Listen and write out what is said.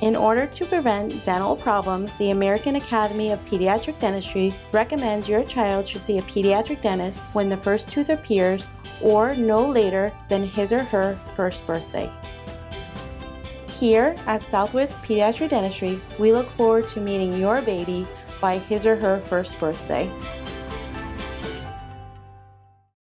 In order to prevent dental problems, the American Academy of Pediatric Dentistry recommends your child should see a pediatric dentist when the first tooth appears or no later than his or her first birthday. Here at Southwoods Pediatric Dentistry, we look forward to meeting your baby by his or her first birthday.